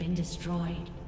been destroyed.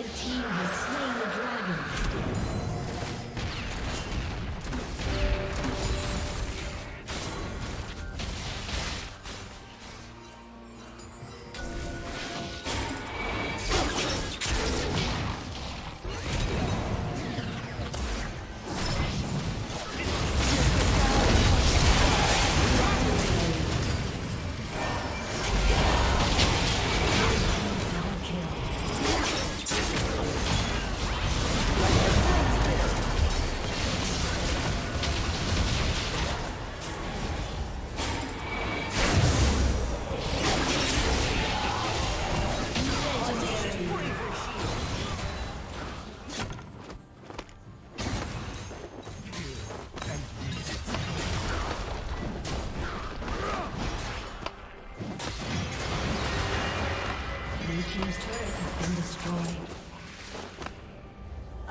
Red team